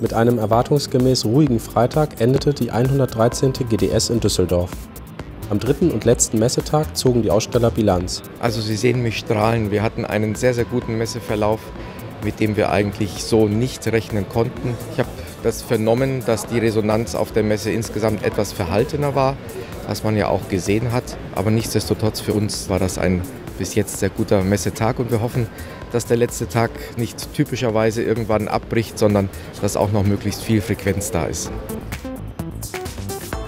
Mit einem erwartungsgemäß ruhigen Freitag endete die 113. GDS in Düsseldorf. Am dritten und letzten Messetag zogen die Aussteller Bilanz. Also Sie sehen mich strahlen. Wir hatten einen sehr, sehr guten Messeverlauf, mit dem wir eigentlich so nicht rechnen konnten. Ich habe das vernommen, dass die Resonanz auf der Messe insgesamt etwas verhaltener war, was man ja auch gesehen hat. Aber nichtsdestotrotz für uns war das ein bis jetzt sehr guter Messetag und wir hoffen, dass der letzte Tag nicht typischerweise irgendwann abbricht, sondern dass auch noch möglichst viel Frequenz da ist.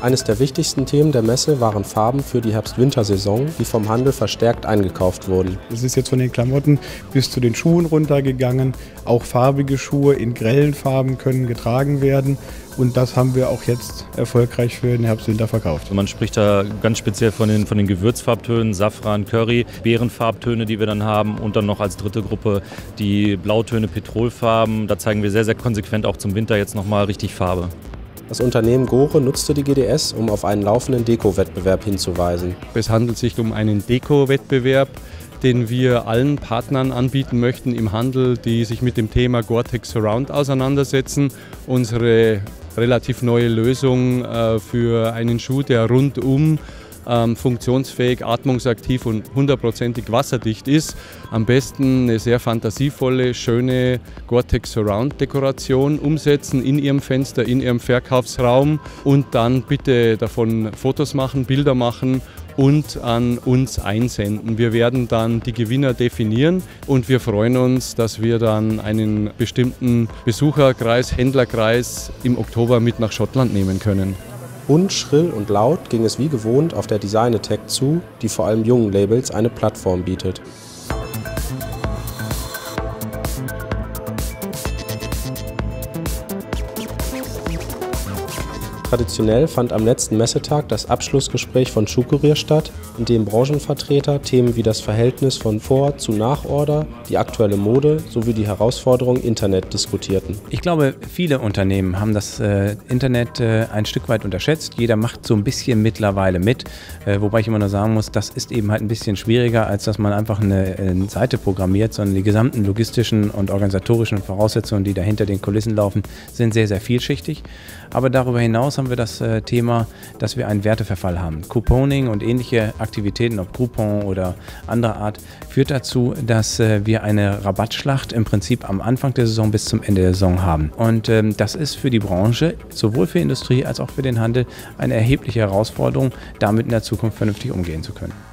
Eines der wichtigsten Themen der Messe waren Farben für die Herbst-Wintersaison, die vom Handel verstärkt eingekauft wurden. Es ist jetzt von den Klamotten bis zu den Schuhen runtergegangen. Auch farbige Schuhe in grellen Farben können getragen werden. Und das haben wir auch jetzt erfolgreich für den Herbst-Winter verkauft. Man spricht da ganz speziell von den, von den Gewürzfarbtönen, Safran, Curry, Beerenfarbtöne, die wir dann haben. Und dann noch als dritte Gruppe die Blautöne, Petrolfarben. Da zeigen wir sehr, sehr konsequent auch zum Winter jetzt nochmal richtig Farbe. Das Unternehmen Gore nutzte die GDS, um auf einen laufenden Deko-Wettbewerb hinzuweisen. Es handelt sich um einen Deko-Wettbewerb, den wir allen Partnern anbieten möchten im Handel, die sich mit dem Thema Gore-Tex Surround auseinandersetzen. Unsere relativ neue Lösung äh, für einen Schuh, der rundum ähm, funktionsfähig, atmungsaktiv und hundertprozentig wasserdicht ist. Am besten eine sehr fantasievolle, schöne Gore-Tex Surround Dekoration umsetzen in Ihrem Fenster, in Ihrem Verkaufsraum und dann bitte davon Fotos machen, Bilder machen und an uns einsenden. Wir werden dann die Gewinner definieren und wir freuen uns, dass wir dann einen bestimmten Besucherkreis, Händlerkreis im Oktober mit nach Schottland nehmen können. Bunt, schrill und laut ging es wie gewohnt auf der Design Attack zu, die vor allem jungen Labels eine Plattform bietet. Traditionell fand am letzten Messetag das Abschlussgespräch von Schuhkurier statt, in dem Branchenvertreter Themen wie das Verhältnis von Vor- zu Nachorder, die aktuelle Mode sowie die Herausforderung Internet diskutierten. Ich glaube, viele Unternehmen haben das äh, Internet äh, ein Stück weit unterschätzt. Jeder macht so ein bisschen mittlerweile mit, äh, wobei ich immer nur sagen muss, das ist eben halt ein bisschen schwieriger, als dass man einfach eine, eine Seite programmiert, sondern die gesamten logistischen und organisatorischen Voraussetzungen, die dahinter den Kulissen laufen, sind sehr, sehr vielschichtig. Aber darüber hinaus haben wir das äh, Thema, dass wir einen Werteverfall haben. Couponing und ähnliche Aktivitäten, ob Coupon oder anderer Art, führt dazu, dass äh, wir eine Rabattschlacht im Prinzip am Anfang der Saison bis zum Ende der Saison haben. Und ähm, das ist für die Branche, sowohl für Industrie als auch für den Handel, eine erhebliche Herausforderung, damit in der Zukunft vernünftig umgehen zu können.